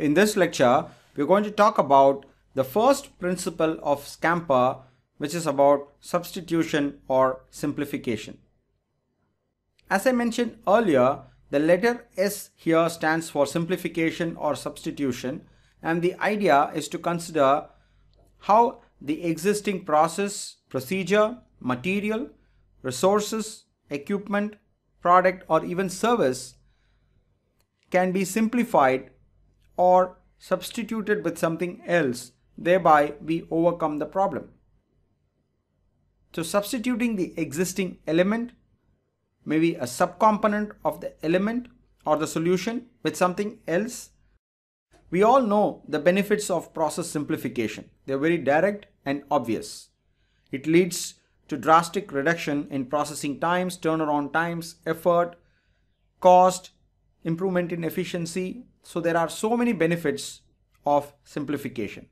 In this lecture, we're going to talk about the first principle of Scamper, which is about substitution or simplification. As I mentioned earlier, the letter S here stands for simplification or substitution and the idea is to consider how the existing process, procedure, material, resources, equipment, product or even service can be simplified or substituted with something else, thereby we overcome the problem. So substituting the existing element, maybe a subcomponent of the element or the solution with something else. We all know the benefits of process simplification. They're very direct and obvious. It leads to drastic reduction in processing times, turnaround times, effort, cost, improvement in efficiency. So there are so many benefits of simplification.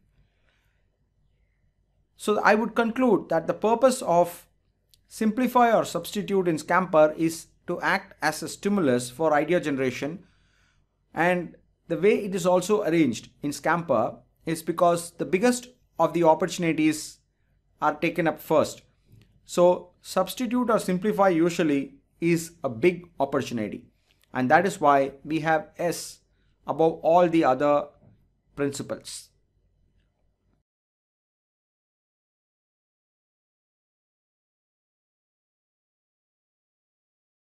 So I would conclude that the purpose of simplify or substitute in Scamper is to act as a stimulus for idea generation and the way it is also arranged in Scamper is because the biggest of the opportunities are taken up first. So substitute or simplify usually is a big opportunity and that is why we have S above all the other principles.